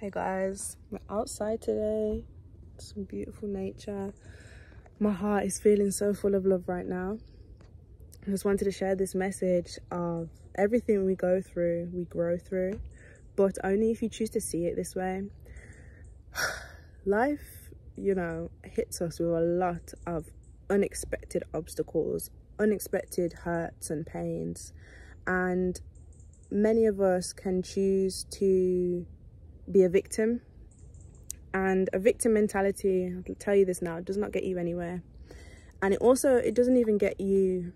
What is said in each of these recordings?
Hey guys, we're outside today. Some beautiful nature. My heart is feeling so full of love right now. I just wanted to share this message of everything we go through, we grow through, but only if you choose to see it this way. Life, you know, hits us with a lot of unexpected obstacles, unexpected hurts and pains, and many of us can choose to be a victim. And a victim mentality i'll tell you this now does not get you anywhere. And it also it doesn't even get you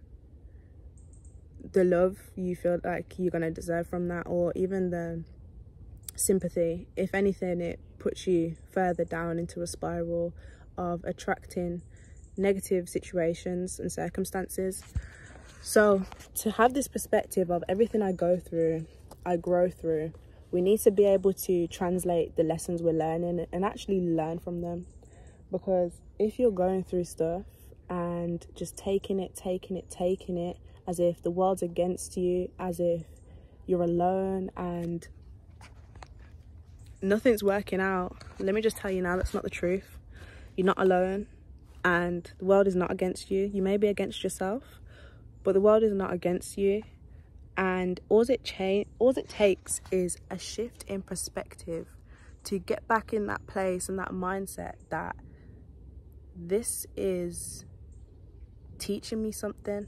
the love you feel like you're going to deserve from that or even the sympathy. If anything it puts you further down into a spiral of attracting negative situations and circumstances. So to have this perspective of everything i go through i grow through we need to be able to translate the lessons we're learning and actually learn from them. Because if you're going through stuff and just taking it taking it taking it as if the world's against you as if you're alone and nothing's working out let me just tell you now that's not the truth. You're not alone and the world is not against you. You may be against yourself but the world is not against you and all it change all it takes is a shift in perspective to get back in that place and that mindset that this is teaching me something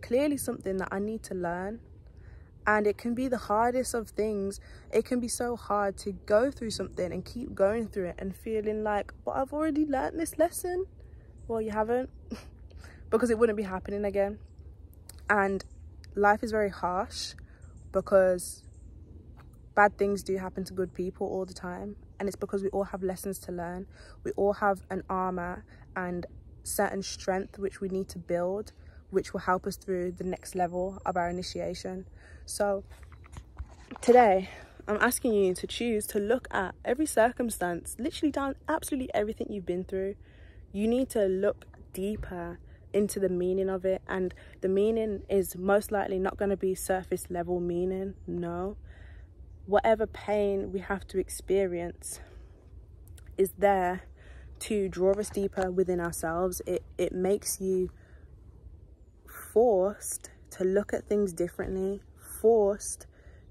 clearly something that I need to learn. And it can be the hardest of things. It can be so hard to go through something and keep going through it and feeling like but I've already learned this lesson. Well you haven't because it wouldn't be happening again. And life is very harsh because bad things do happen to good people all the time and it's because we all have lessons to learn. We all have an armor and certain strength which we need to build which will help us through the next level of our initiation. So today i'm asking you to choose to look at every circumstance literally down absolutely everything you've been through. You need to look deeper into the meaning of it and the meaning is most likely not going to be surface level meaning no. Whatever pain we have to experience is there to draw us deeper within ourselves. It it makes you forced to look at things differently forced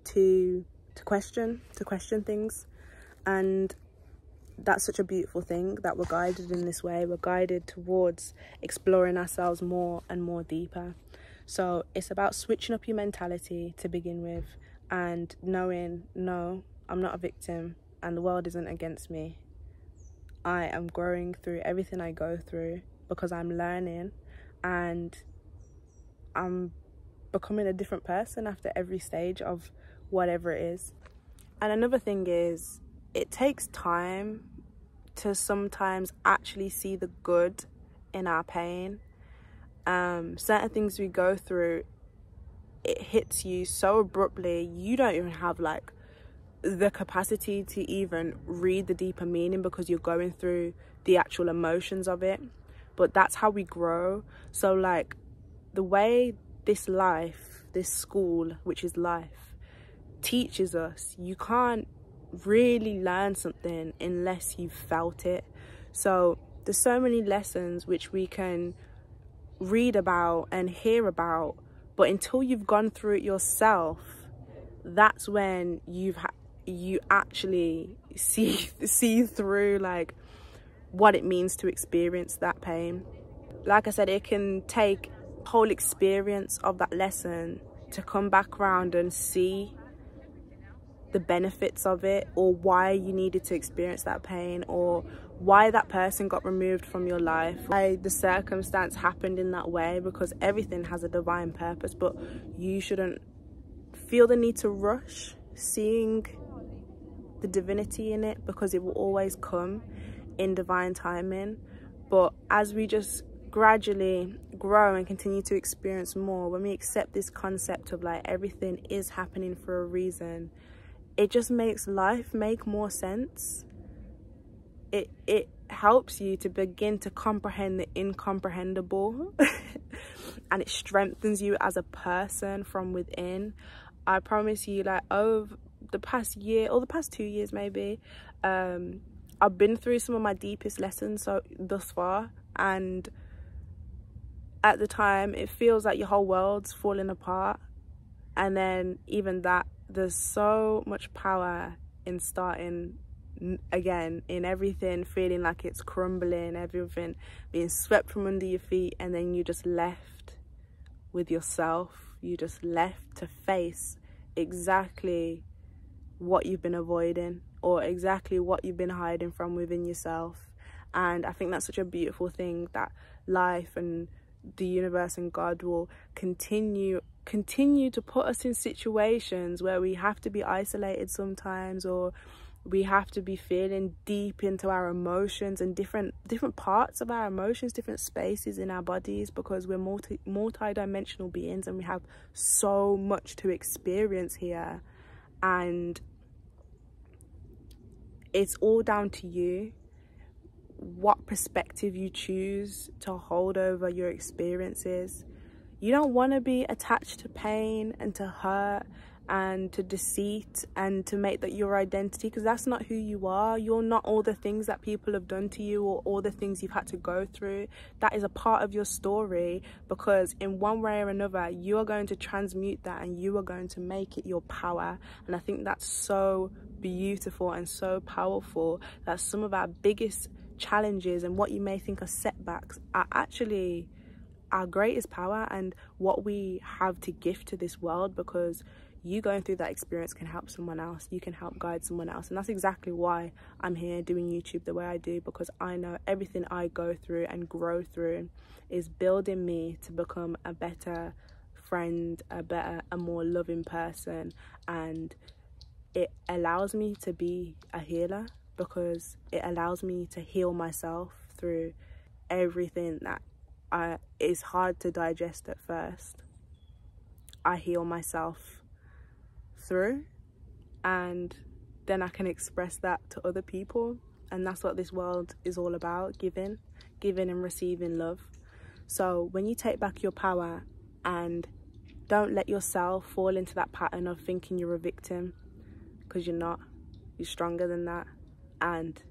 to to question to question things. And that's such a beautiful thing that we're guided in this way. We're guided towards exploring ourselves more and more deeper. So it's about switching up your mentality to begin with and knowing no i'm not a victim and the world isn't against me. I am growing through everything i go through because i'm learning and i'm becoming a different person after every stage of whatever it is. And another thing is it takes time to sometimes actually see the good in our pain. Um, certain things we go through, it hits you so abruptly, you don't even have like the capacity to even read the deeper meaning because you're going through the actual emotions of it. But that's how we grow. So, like, the way this life, this school, which is life, teaches us, you can't really learn something unless you've felt it. So there's so many lessons which we can read about and hear about, but until you've gone through it yourself, that's when you've you actually see see through like what it means to experience that pain. Like I said, it can take whole experience of that lesson to come back around and see the benefits of it or why you needed to experience that pain or why that person got removed from your life. Why the circumstance happened in that way because everything has a divine purpose but you shouldn't feel the need to rush seeing the divinity in it because it will always come in divine timing. But as we just gradually grow and continue to experience more when we accept this concept of like everything is happening for a reason it just makes life make more sense. It it helps you to begin to comprehend the incomprehensible and it strengthens you as a person from within. I promise you like over the past year or the past two years maybe um i've been through some of my deepest lessons so thus far and at the time it feels like your whole world's falling apart. And then even that there's so much power in starting again in everything feeling like it's crumbling everything being swept from under your feet and then you just left with yourself. You just left to face exactly what you've been avoiding or exactly what you've been hiding from within yourself. And i think that's such a beautiful thing that life and the universe and god will continue continue to put us in situations where we have to be isolated sometimes or we have to be feeling deep into our emotions and different different parts of our emotions different spaces in our bodies because we're multi multi-dimensional beings and we have so much to experience here. And it's all down to you what perspective you choose to hold over your experiences you don't want to be attached to pain and to hurt and to deceit and to make that your identity because that's not who you are. You're not all the things that people have done to you or all the things you've had to go through. That is a part of your story because in one way or another you are going to transmute that and you are going to make it your power. And i think that's so beautiful and so powerful that some of our biggest challenges and what you may think are setbacks are actually our greatest power and what we have to give to this world because you going through that experience can help someone else. You can help guide someone else. And that's exactly why i'm here doing youtube the way i do because i know everything i go through and grow through is building me to become a better friend a better a more loving person. And it allows me to be a healer because it allows me to heal myself through everything that I, is hard to digest at first. I heal myself through and then I can express that to other people. And that's what this world is all about giving giving and receiving love. So when you take back your power and don't let yourself fall into that pattern of thinking you're a victim because you're not you're stronger than that and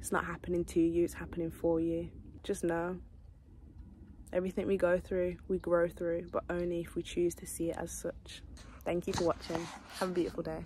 it's not happening to you it's happening for you. Just know everything we go through we grow through but only if we choose to see it as such Thank you for watching. Have a beautiful day.